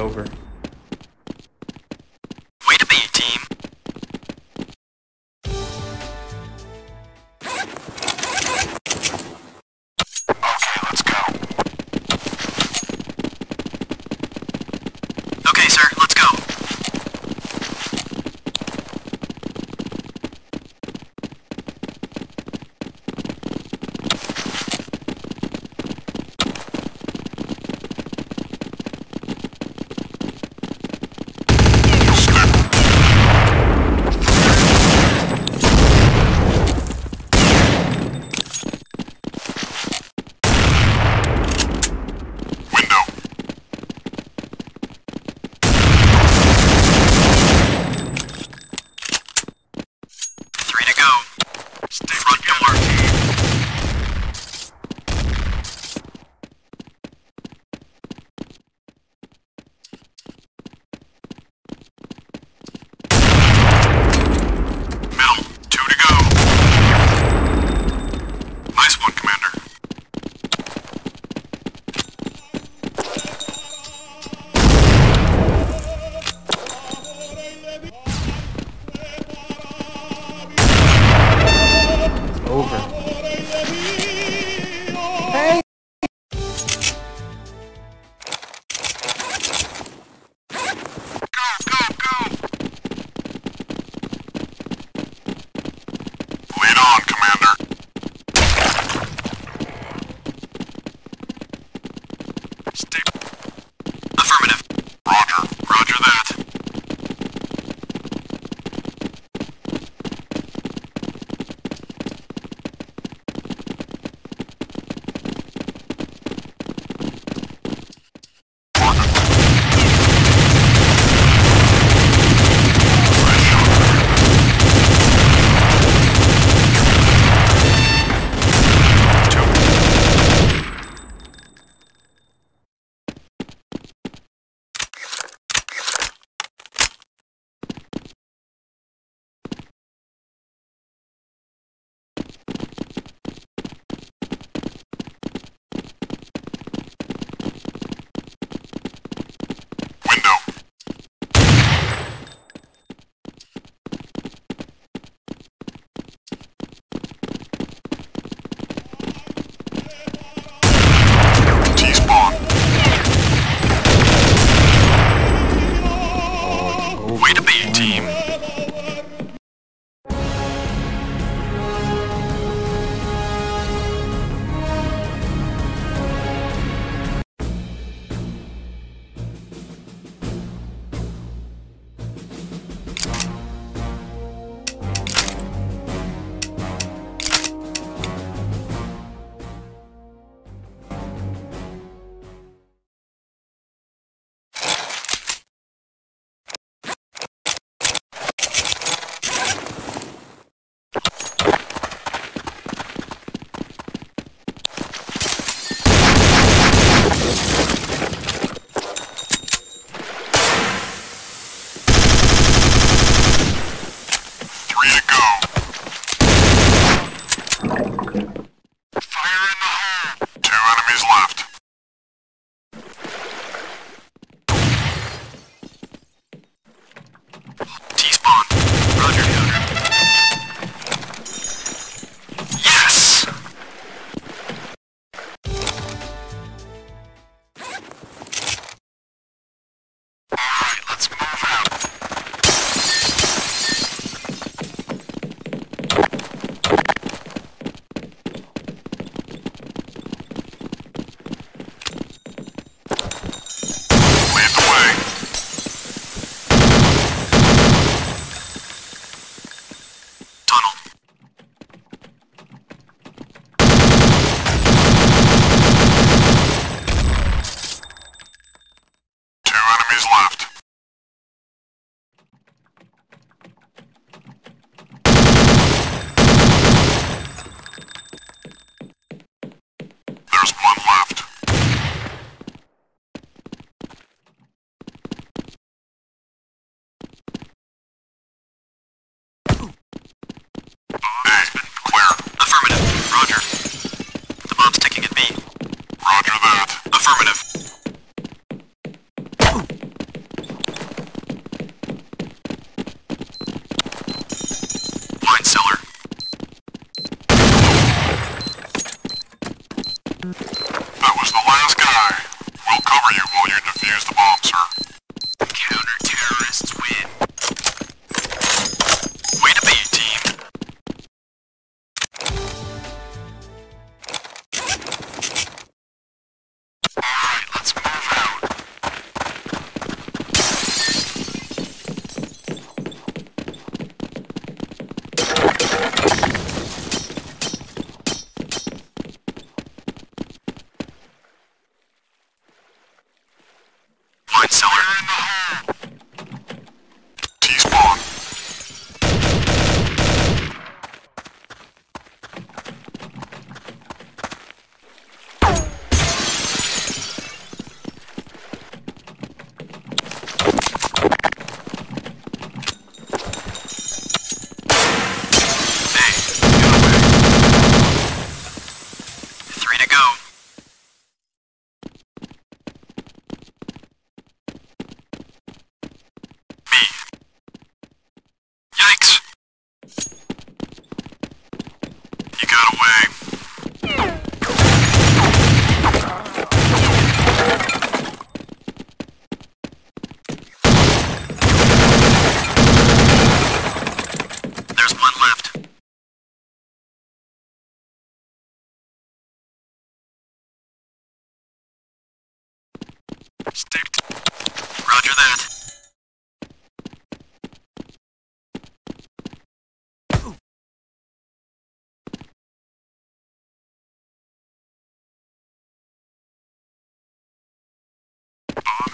over.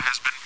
Has been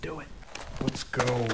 do it. Let's go.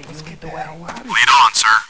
Okay, let's get the. Lead on, sir.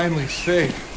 finally safe.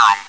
I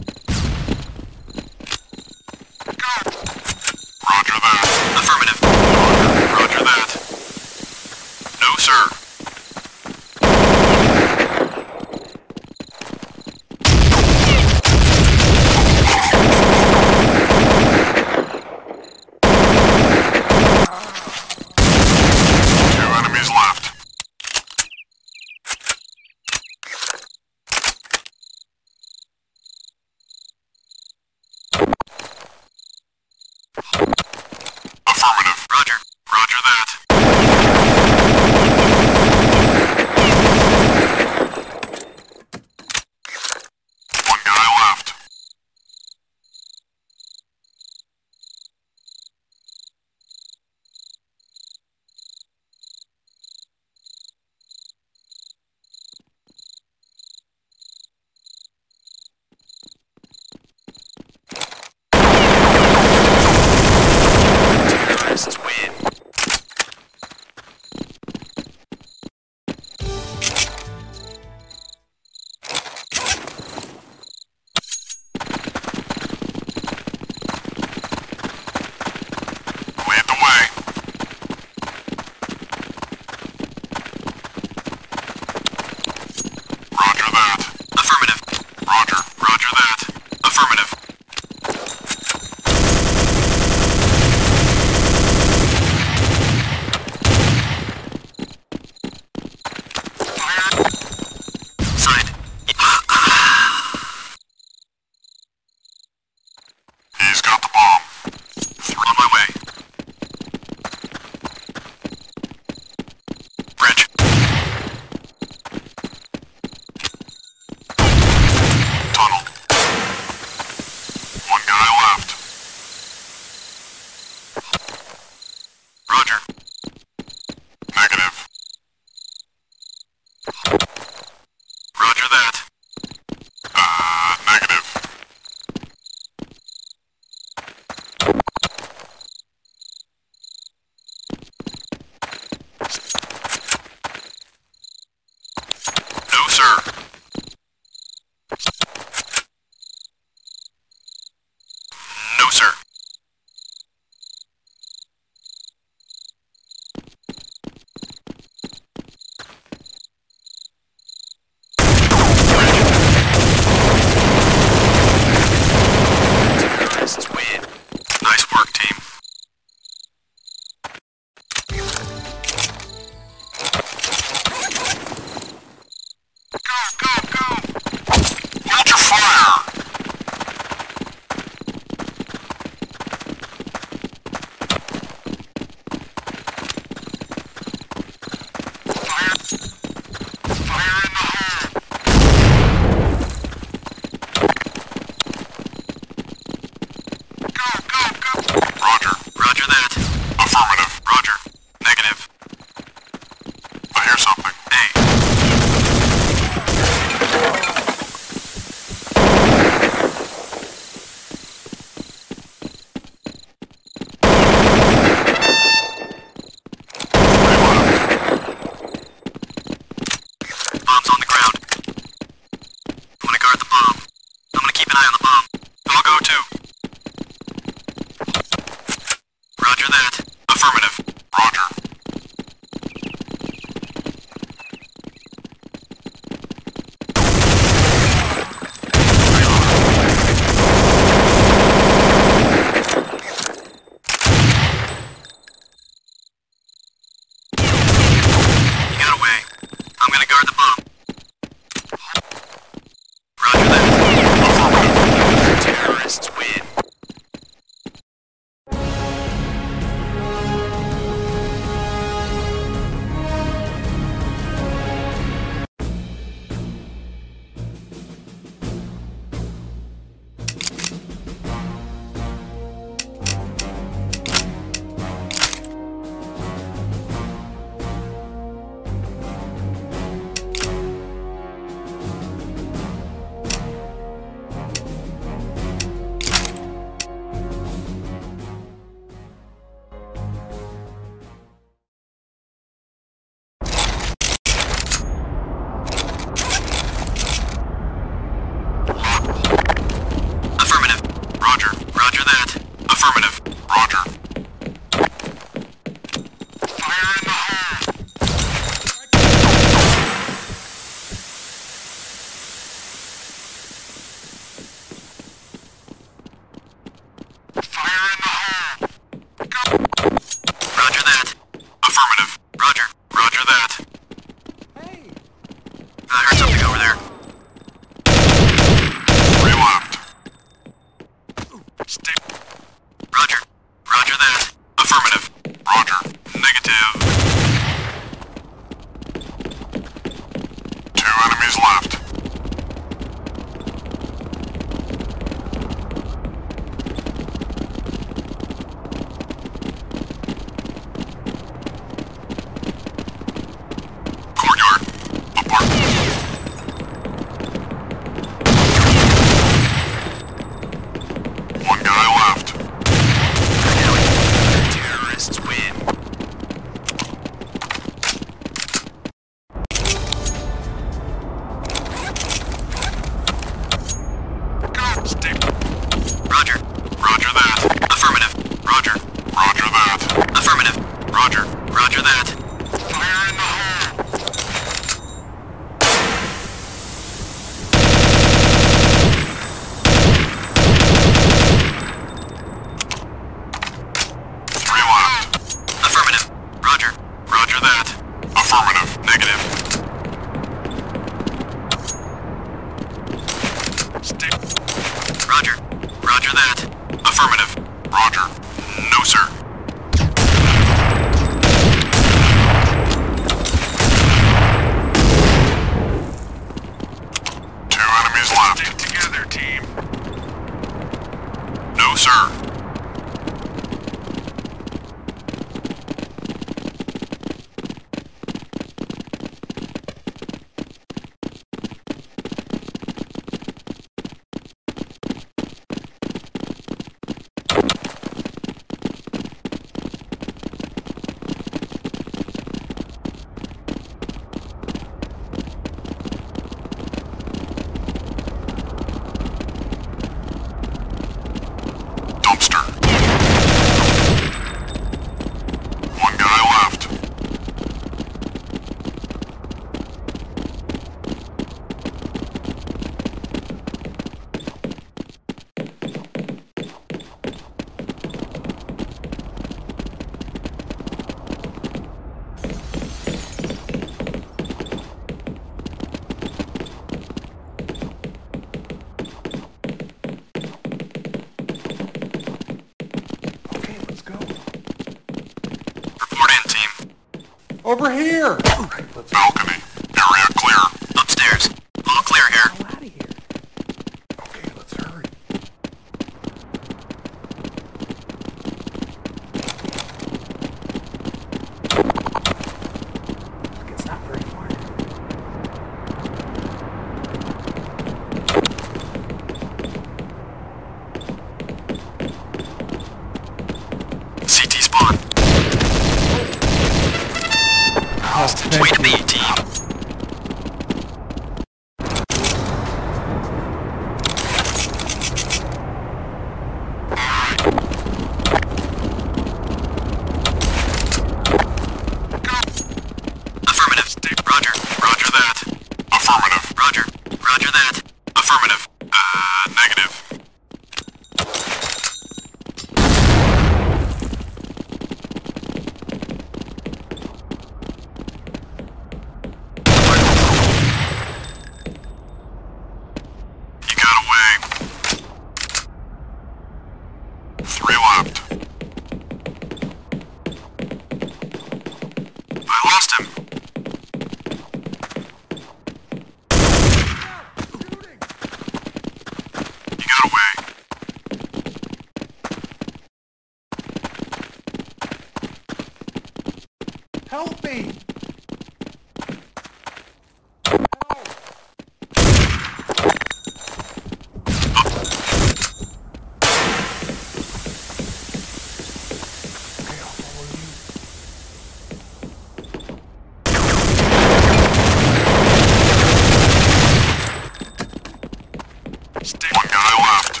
Stay One guy left.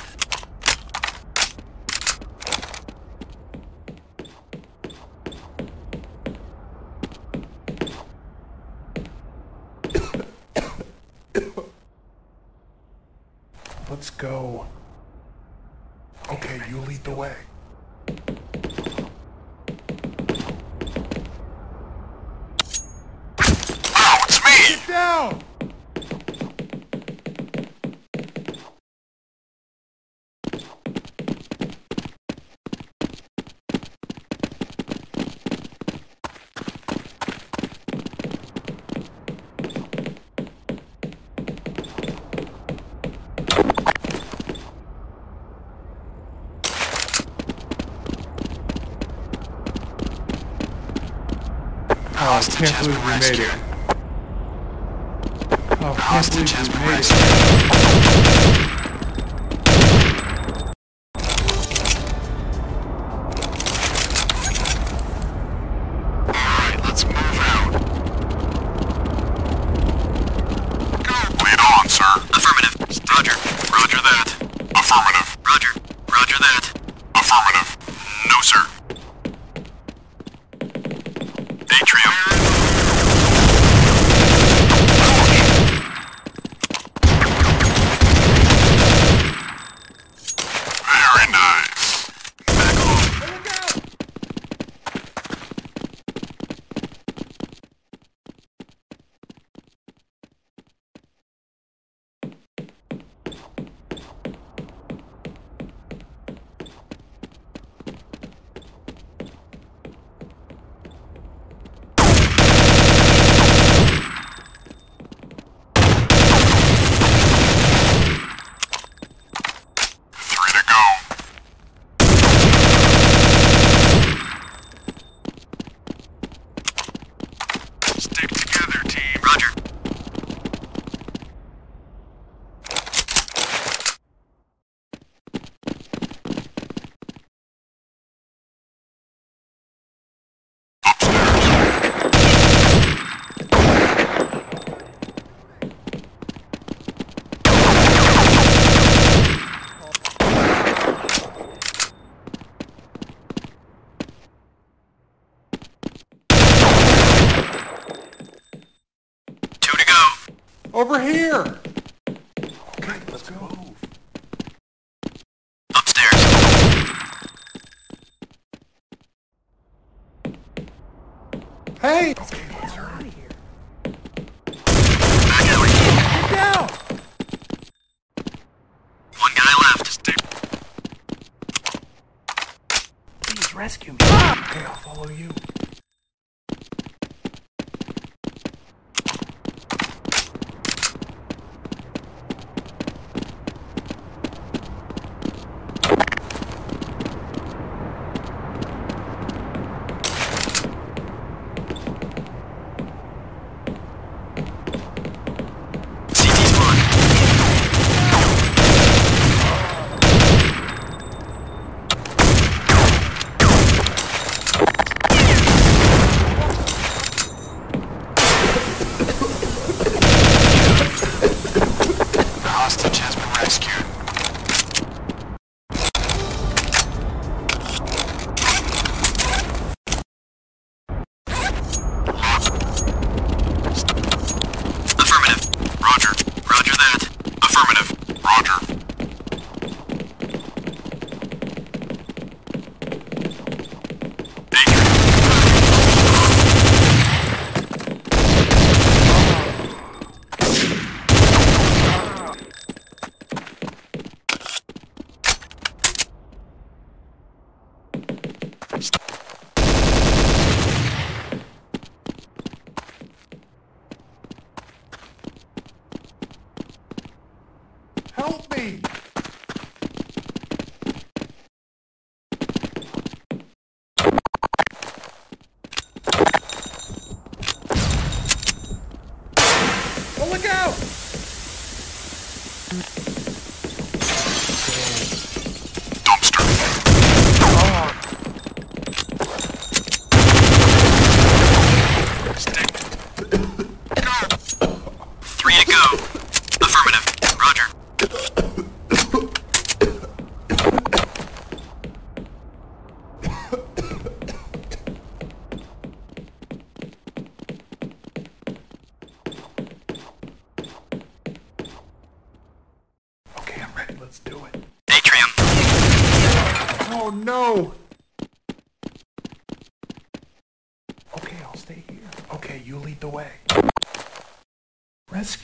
Let's go. Okay, you lead the way. Hostage has been rescued. Oh, hostage has been rescued.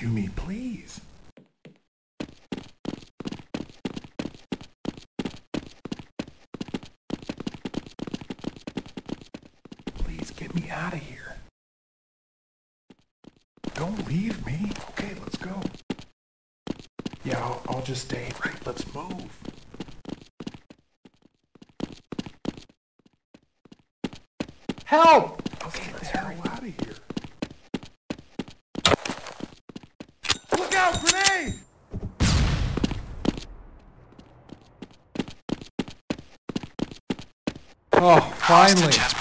Rescue me, please. Please get me out of here. Don't leave me. Okay, let's go. Yeah, I'll, I'll just stay. Right, let's move. Help! Okay, let's hell out of here. Look out, grenade! Oh, finally.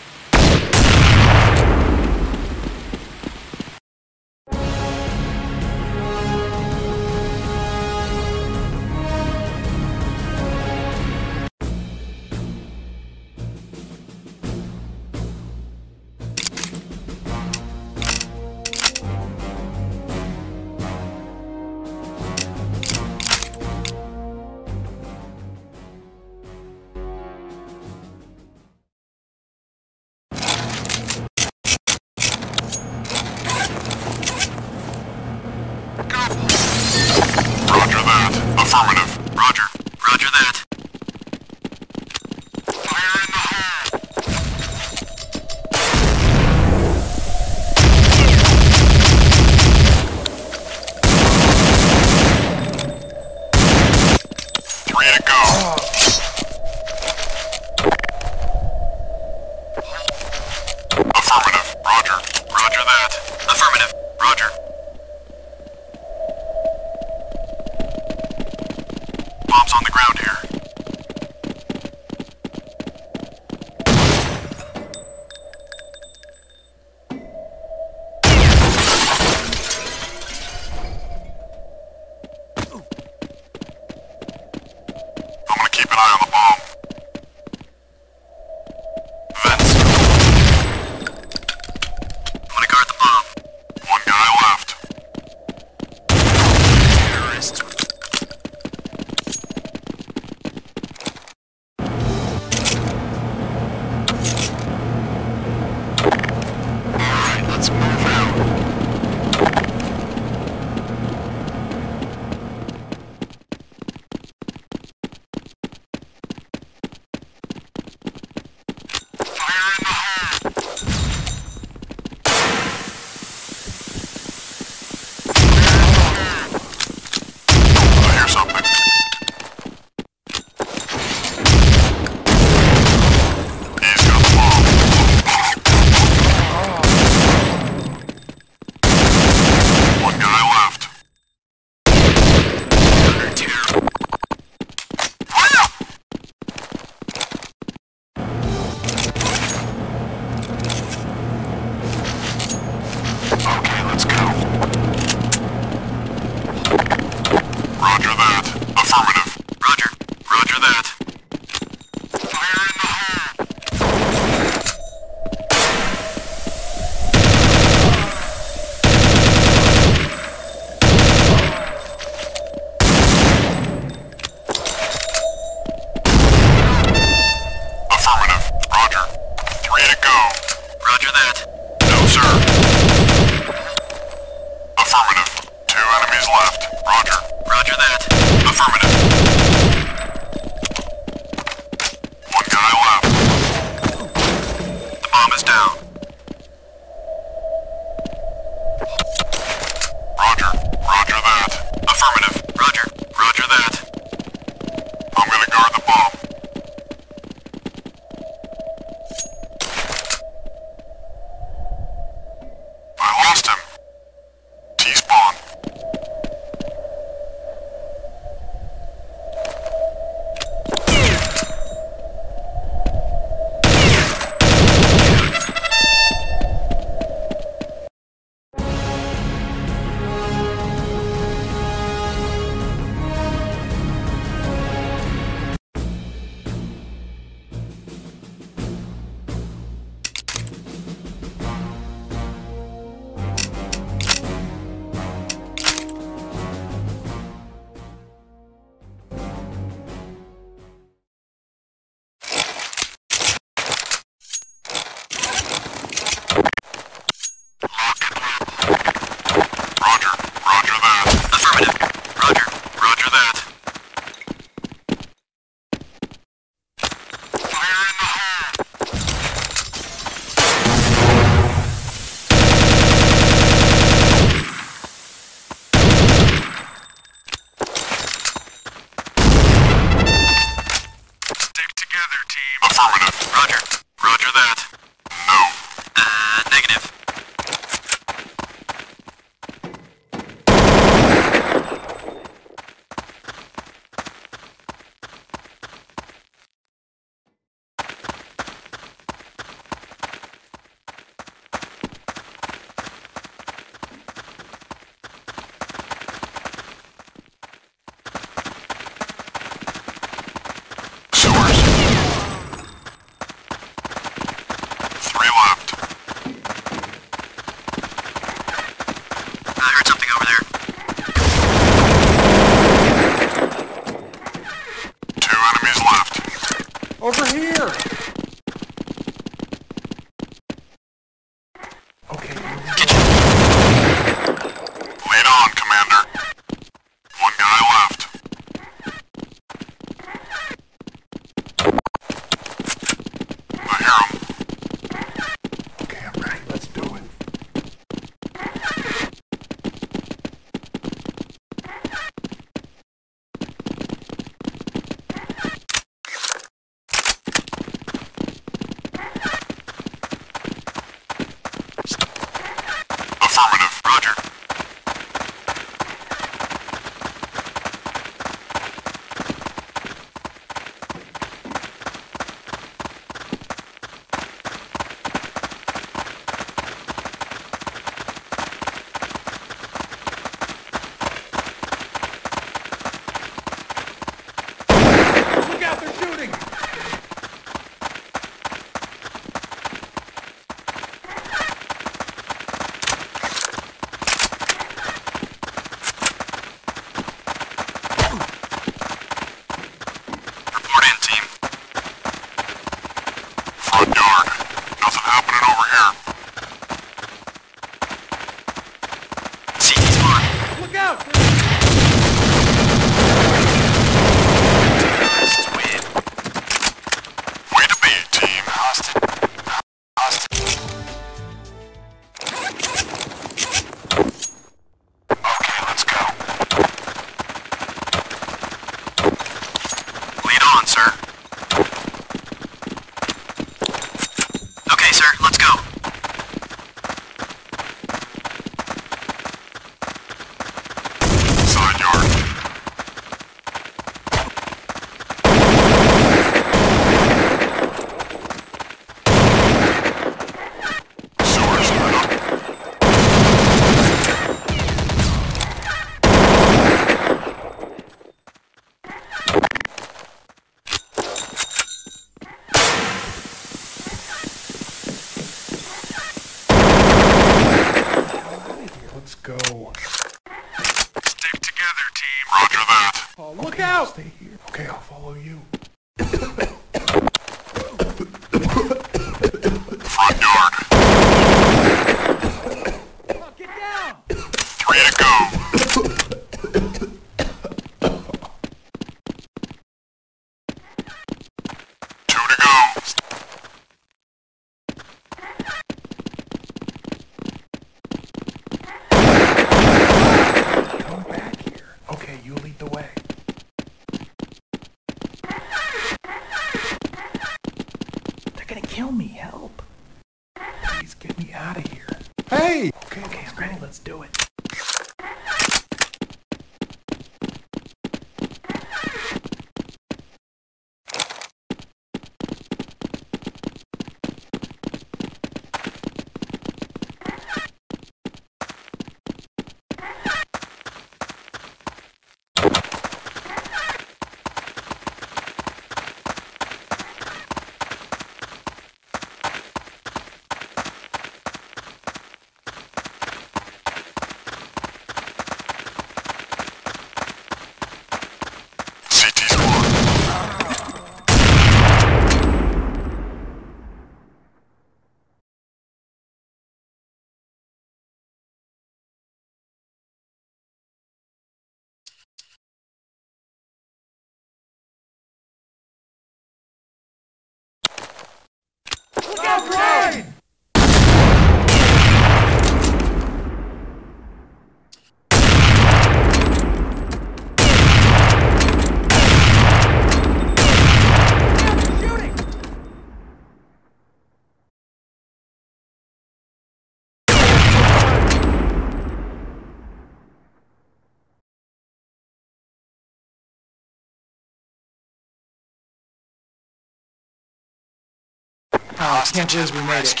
can't believe we made it.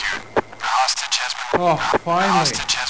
Oh, finally.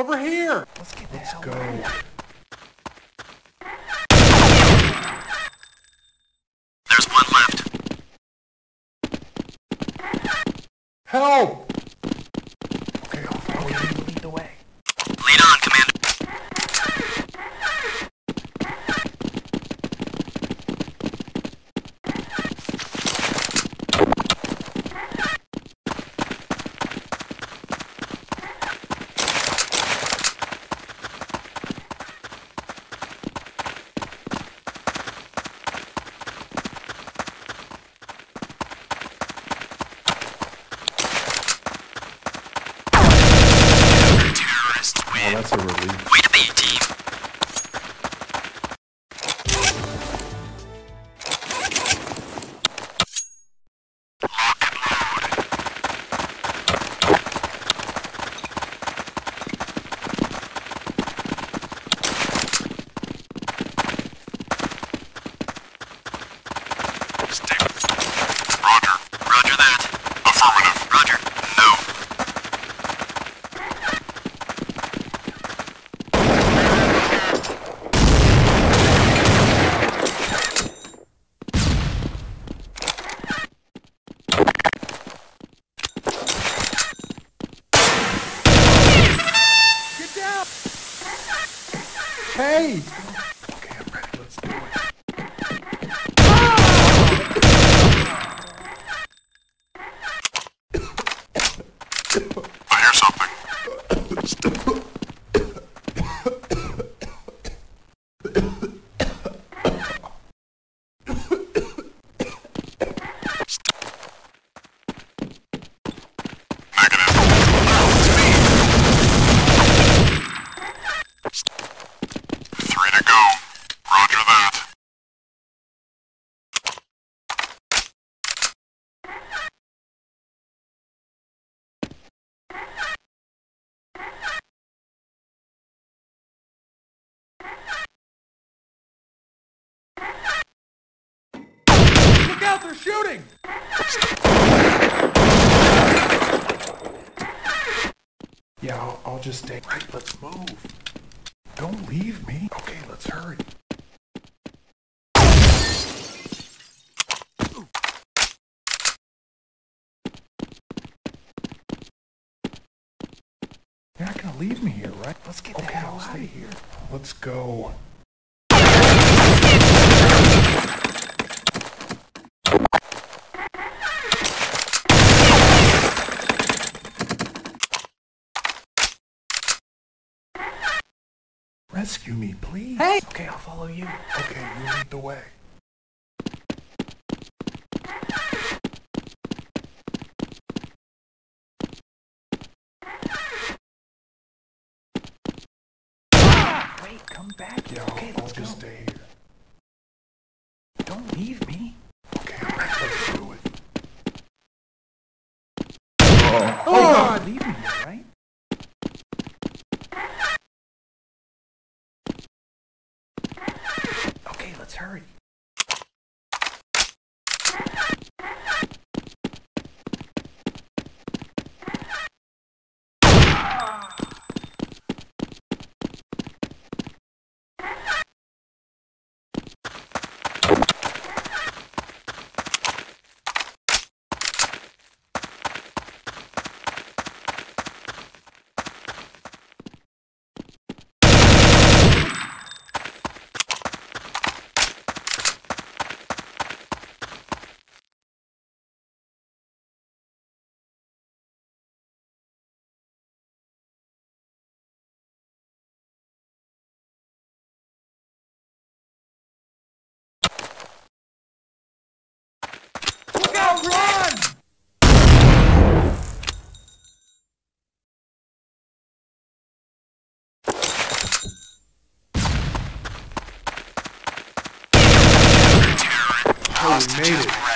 Over here! Let's get Let's go. ってこと? Shooting! Yeah, I'll, I'll just stay. Right, let's move. Don't leave me. Okay, let's hurry. You're not gonna leave me here, right? Let's get the hell out of here. Let's go. Rescue me, please. Hey! Okay, I'll follow you. Okay, you lead the way. Wait, come back. Yeah, okay, I'll, let's I'll just go. stay here. Don't leave me. we made it.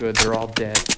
good. They're all dead.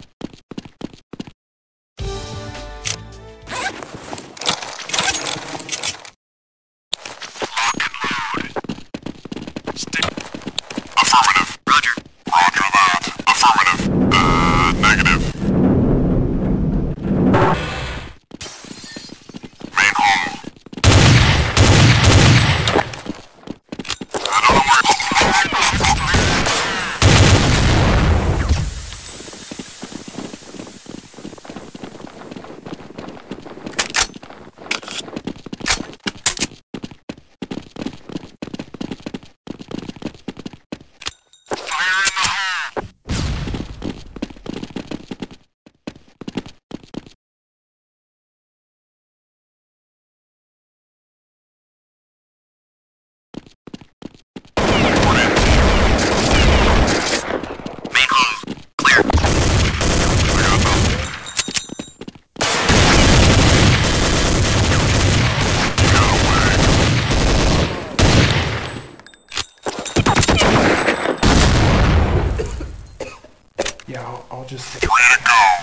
I'll, I'll just say,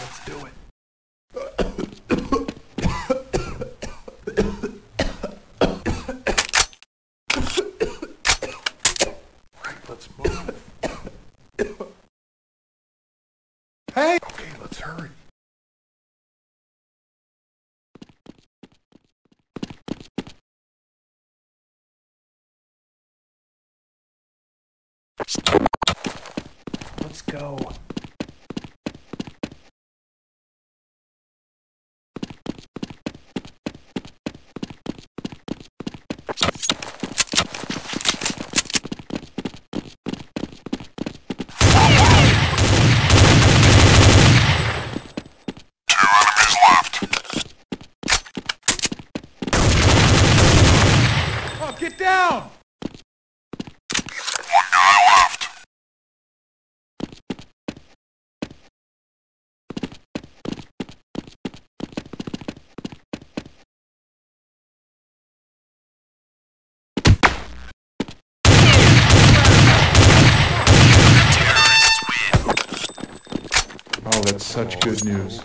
Let's do it. right, let's move. hey! Okay, let's hurry. Let's go. such good news.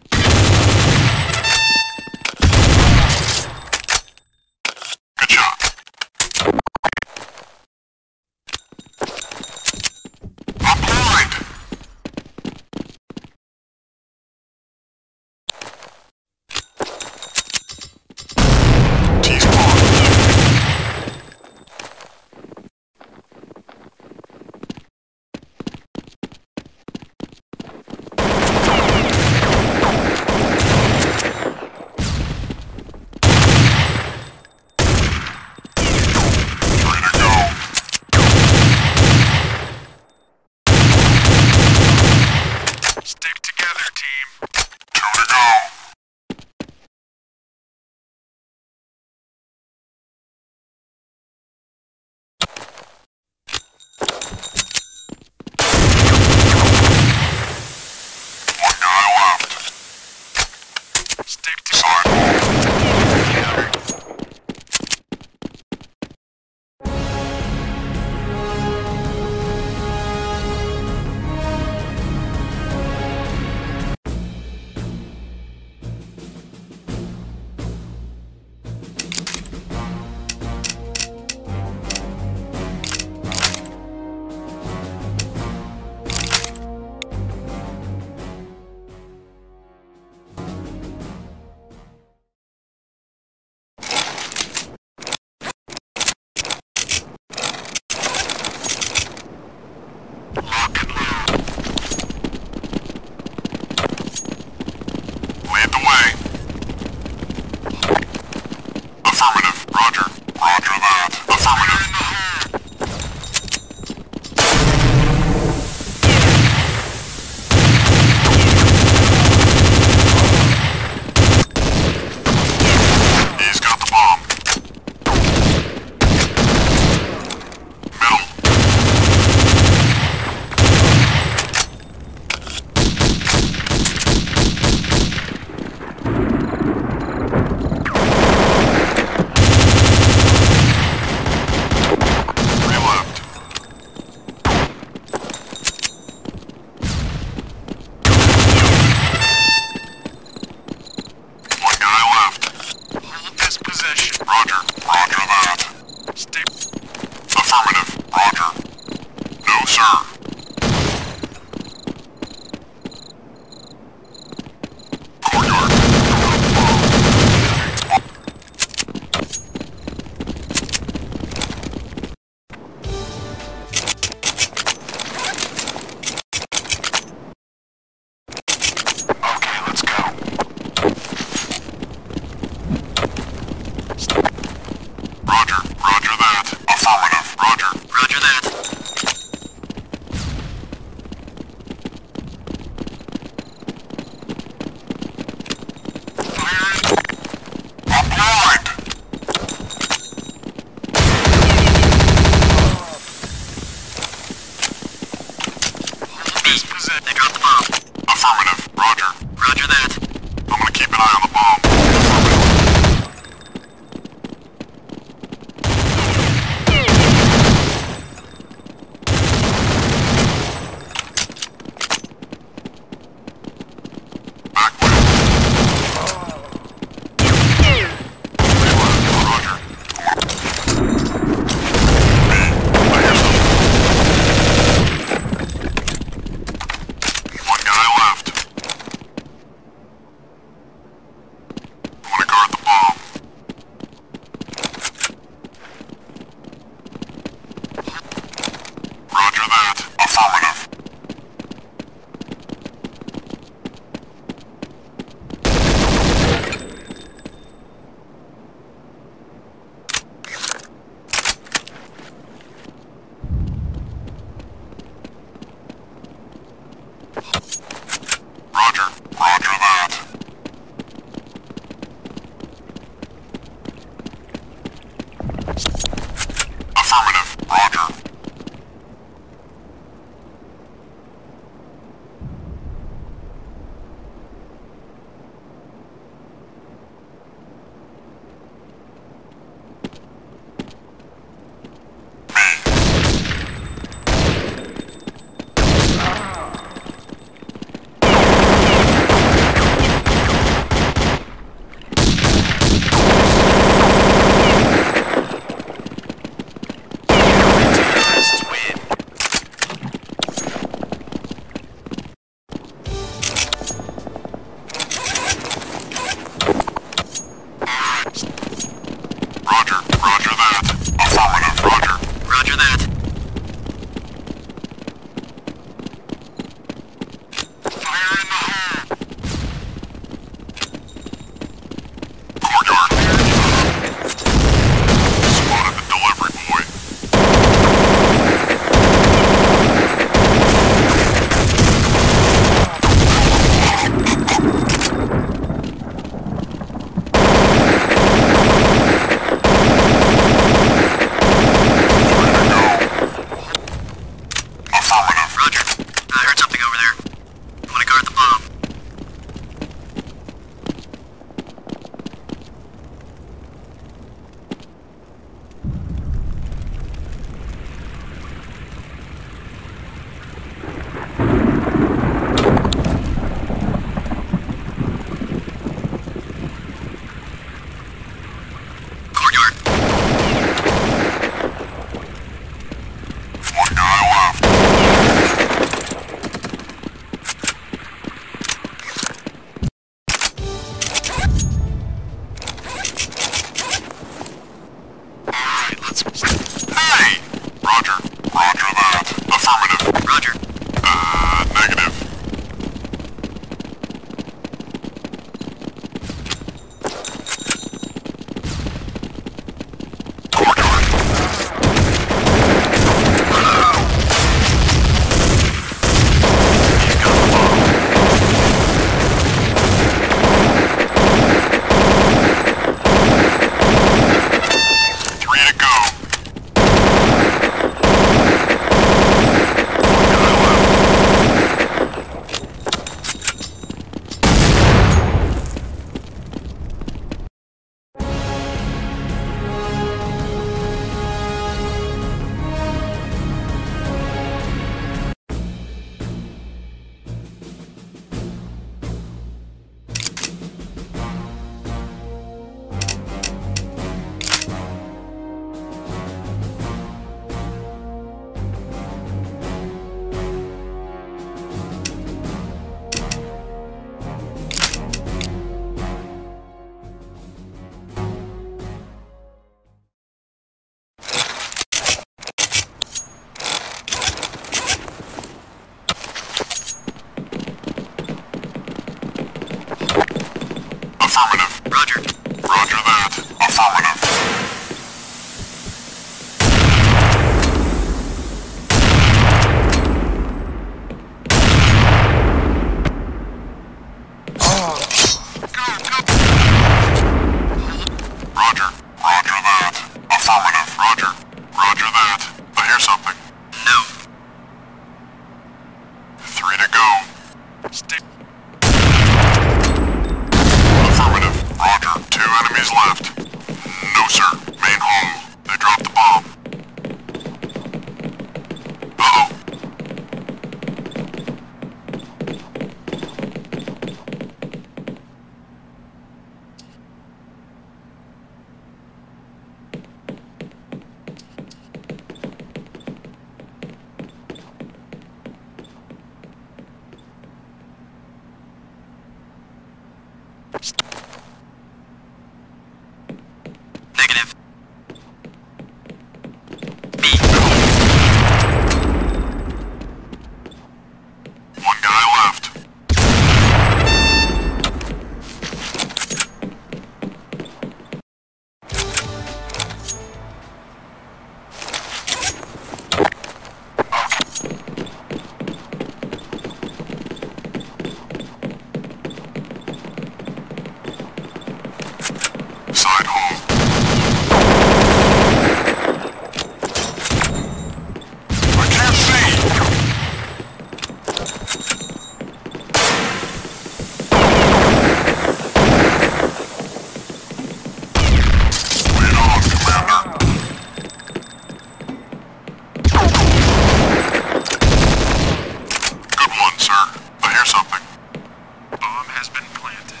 been planted.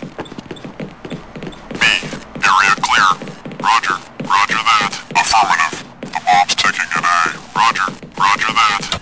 B, area clear. Roger. Roger that. Affirmative. The bomb's taking an A. Roger. Roger that.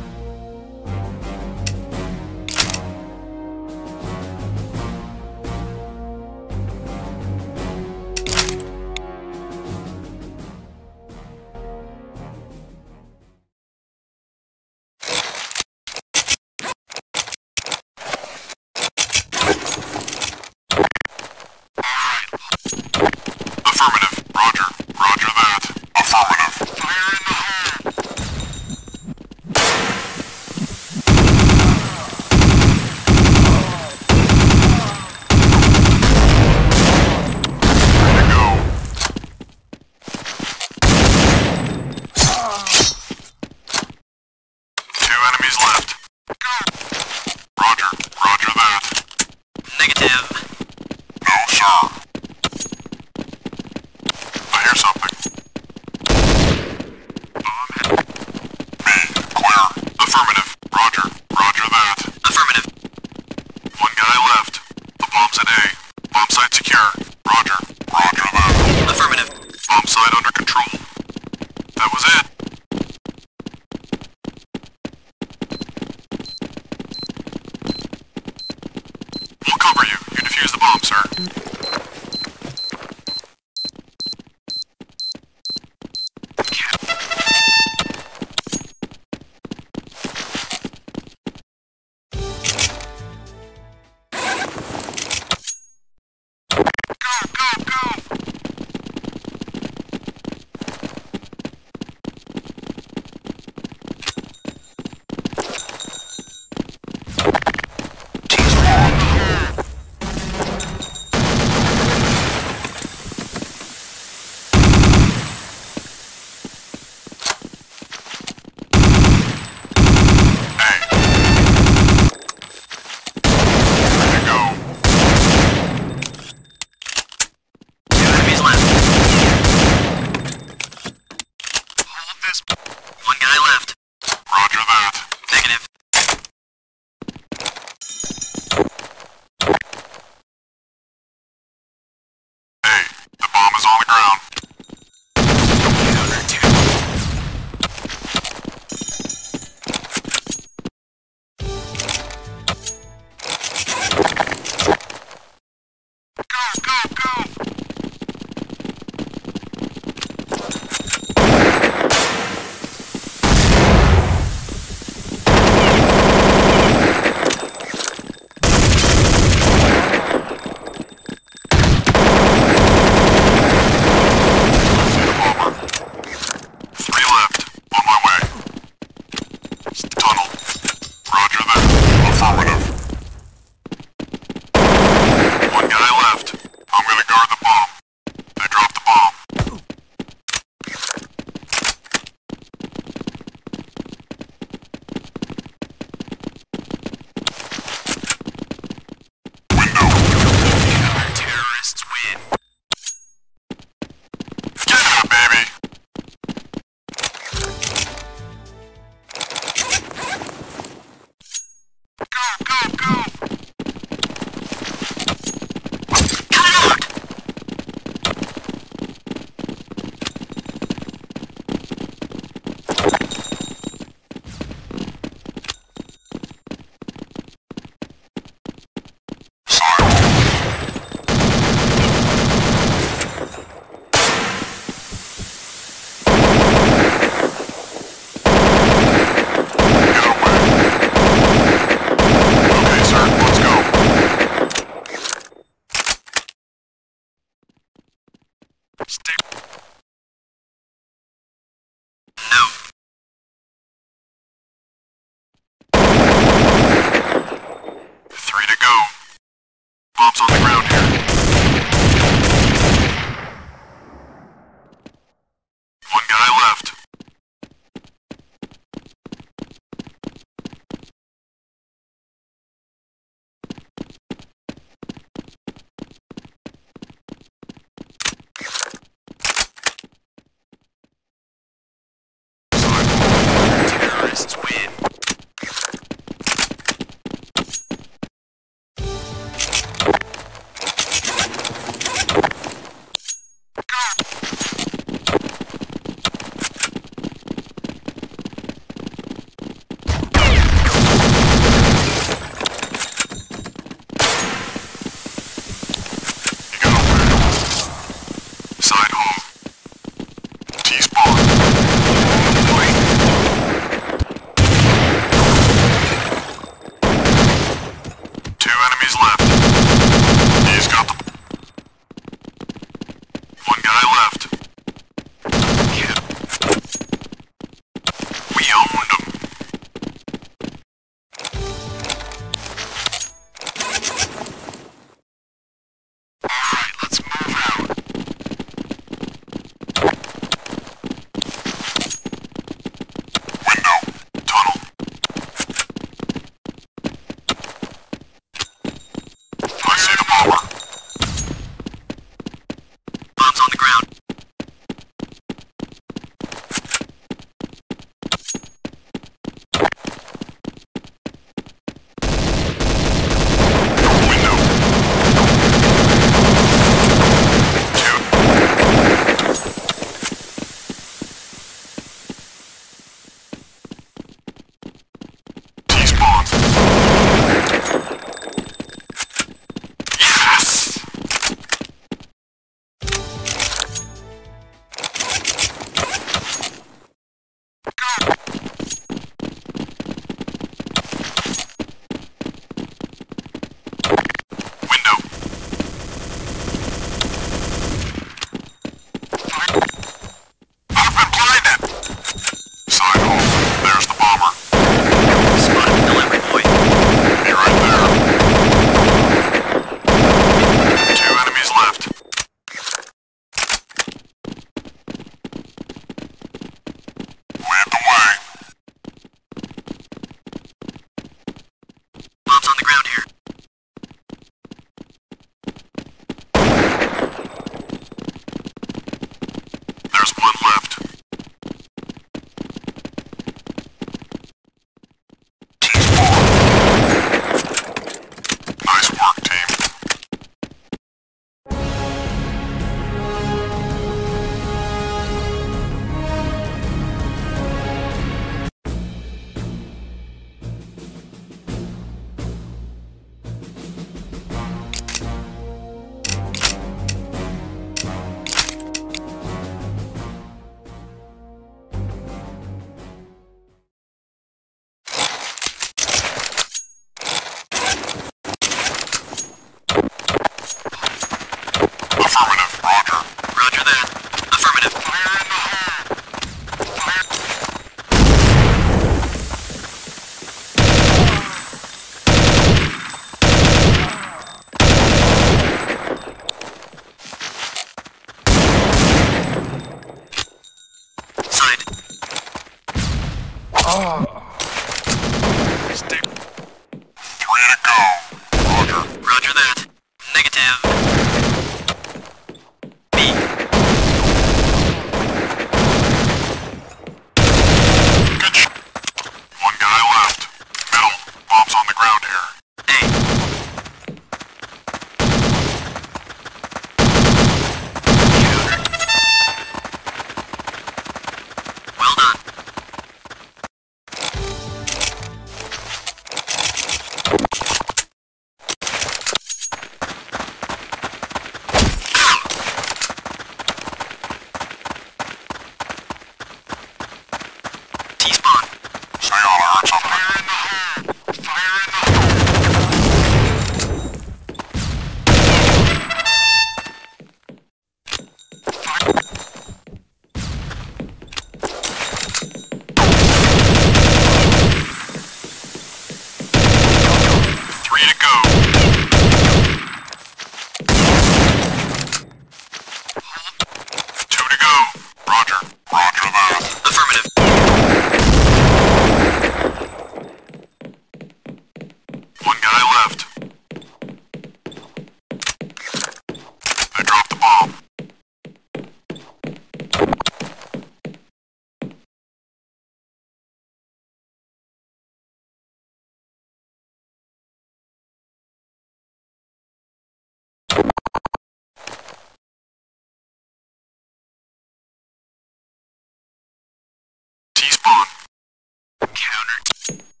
様